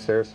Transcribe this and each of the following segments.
Upstairs.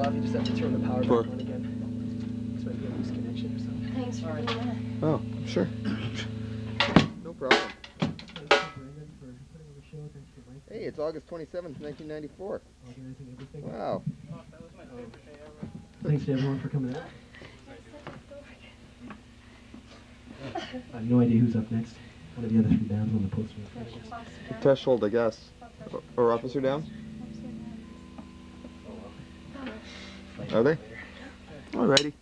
Off, you just have to turn the power Sure. back on again. This might be a loose connection or something. Thanks for Alright. doing it. oh, sure. No problem. Thanks, Brendon, for putting on the show. Thanks for Mike. Hey, it's August 27th, 1994. organizing everything. Wow. Thanks to everyone for coming out. I have no idea who's up next. One of the other three bands on the poster. in front of us. Threshold, I guess. Or- Or Officer Down? Are they? Alrighty.